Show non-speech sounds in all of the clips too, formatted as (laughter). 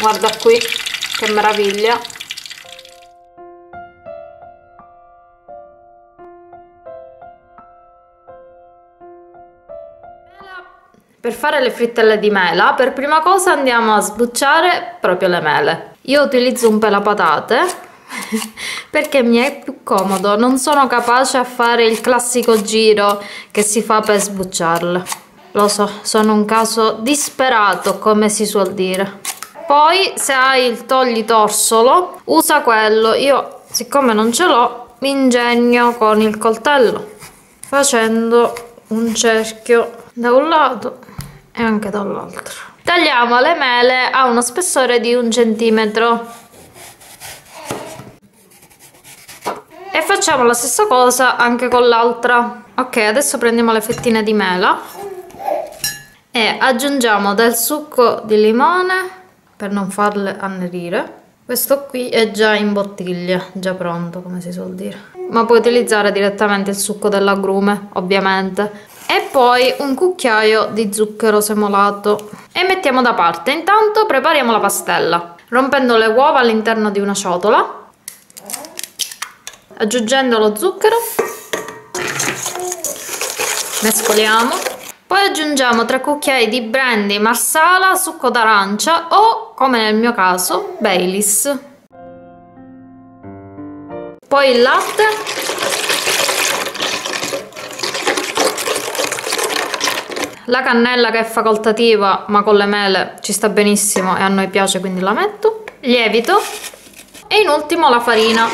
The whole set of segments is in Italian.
guarda qui che meraviglia Per fare le frittelle di mela, per prima cosa andiamo a sbucciare proprio le mele. Io utilizzo un pelapatate (laughs) perché mi è più comodo, non sono capace a fare il classico giro che si fa per sbucciarle. Lo so, sono un caso disperato, come si suol dire. Poi, se hai il togli torsolo, usa quello. Io, siccome non ce l'ho, mi ingegno con il coltello, facendo un cerchio da un lato e anche dall'altro. Tagliamo le mele a uno spessore di un centimetro e facciamo la stessa cosa anche con l'altra. Ok, adesso prendiamo le fettine di mela e aggiungiamo del succo di limone per non farle annerire. Questo qui è già in bottiglia, già pronto come si suol dire. Ma puoi utilizzare direttamente il succo dell'agrume, ovviamente. E poi un cucchiaio di zucchero semolato. E mettiamo da parte. Intanto prepariamo la pastella rompendo le uova all'interno di una ciotola aggiungendo lo zucchero. Mescoliamo poi aggiungiamo 3 cucchiai di brandy marsala succo d'arancia o come nel mio caso baileys. Poi il latte. La cannella che è facoltativa ma con le mele ci sta benissimo e a noi piace quindi la metto. Lievito. E in ultimo la farina.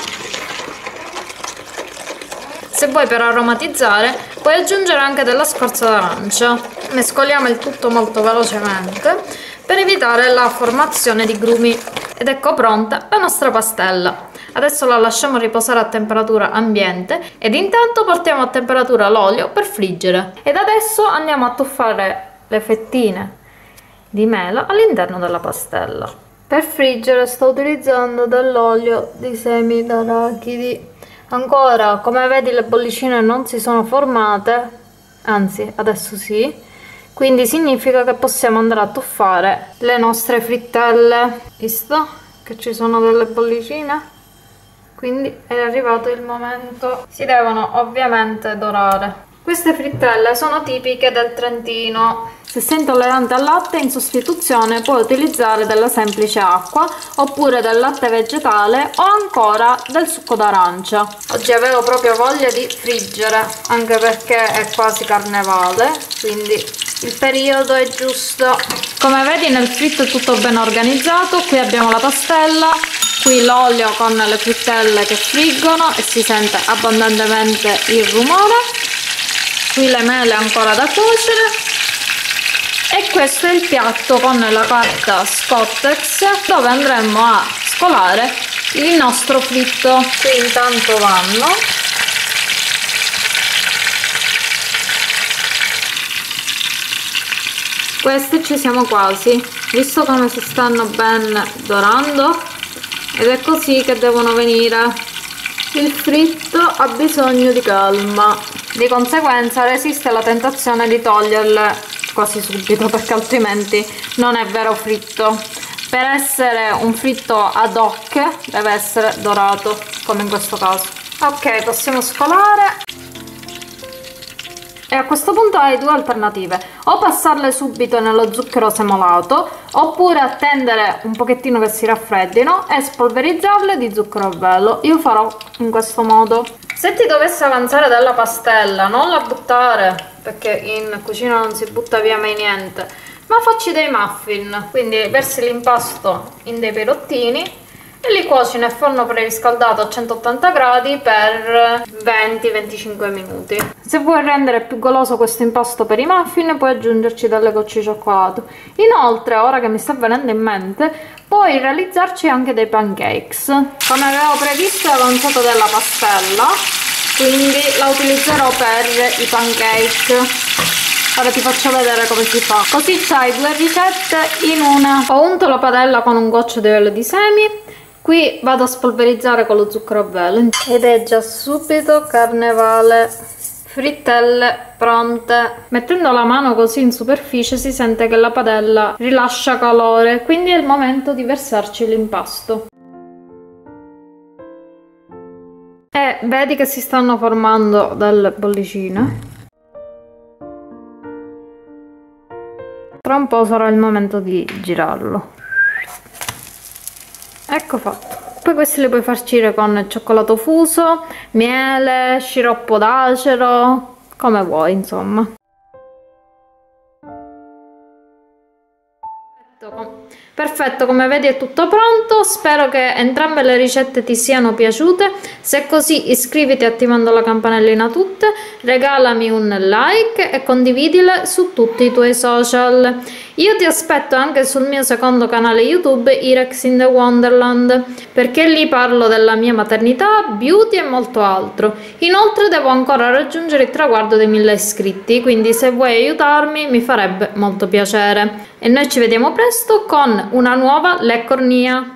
Se vuoi per aromatizzare puoi aggiungere anche della scorza d'arancia mescoliamo il tutto molto velocemente per evitare la formazione di grumi ed ecco pronta la nostra pastella Adesso la lasciamo riposare a temperatura ambiente ed intanto portiamo a temperatura l'olio per friggere. Ed adesso andiamo a tuffare le fettine di mela all'interno della pastella. Per friggere sto utilizzando dell'olio di semi d'arachidi. Ancora, come vedi le bollicine non si sono formate, anzi adesso sì, quindi significa che possiamo andare a tuffare le nostre frittelle. Visto che ci sono delle bollicine? quindi è arrivato il momento si devono ovviamente dorare queste frittelle sono tipiche del Trentino se sei intollerante al latte in sostituzione puoi utilizzare della semplice acqua oppure del latte vegetale o ancora del succo d'arancia. Oggi avevo proprio voglia di friggere anche perché è quasi carnevale quindi il periodo è giusto. Come vedi nel fritto è tutto ben organizzato. Qui abbiamo la pastella qui l'olio con le frittelle che friggono e si sente abbondantemente il rumore. Qui le mele ancora da cuocere e questo è il piatto con la carta Scottex dove andremo a scolare il nostro fritto. Qui intanto vanno. Questi ci siamo quasi visto come si stanno ben dorando ed è così che devono venire. Il fritto ha bisogno di calma. Di conseguenza resiste alla tentazione di toglierle quasi subito perché altrimenti non è vero fritto. Per essere un fritto ad hoc deve essere dorato come in questo caso. Ok possiamo scolare. E a questo punto hai due alternative. O passarle subito nello zucchero semolato oppure attendere un pochettino che si raffreddino e spolverizzarle di zucchero a velo. Io farò in questo modo se ti dovesse avanzare della pastella non la buttare perché in cucina non si butta via mai niente ma facci dei muffin quindi versi l'impasto in dei perottini e li cuoci nel forno preriscaldato a 180 gradi per 20-25 minuti. Se vuoi rendere più goloso questo impasto per i muffin puoi aggiungerci delle gocce di cioccolato. Inoltre, ora che mi sta venendo in mente, puoi realizzarci anche dei pancakes. Come avevo previsto è avanzato della pastella, quindi la utilizzerò per i pancake. Ora ti faccio vedere come si fa. Così c'hai due ricette in una. Ho unto la padella con un goccio di olio di semi qui vado a spolverizzare con lo zucchero a velo. Ed è già subito carnevale. Frittelle pronte. Mettendo la mano così in superficie si sente che la padella rilascia calore quindi è il momento di versarci l'impasto. E vedi che si stanno formando delle bollicine tra un po' sarà il momento di girarlo ecco fatto poi questi li puoi farcire con cioccolato fuso, miele, sciroppo d'acero, come vuoi insomma. Perfetto, come vedi è tutto pronto, spero che entrambe le ricette ti siano piaciute, se è così iscriviti attivando la campanellina tutte, regalami un like e condividile su tutti i tuoi social. Io ti aspetto anche sul mio secondo canale YouTube Irex in the Wonderland, perché lì parlo della mia maternità, beauty e molto altro. Inoltre devo ancora raggiungere il traguardo dei 1000 iscritti, quindi se vuoi aiutarmi mi farebbe molto piacere. E noi ci vediamo presto con una nuova Leccornia.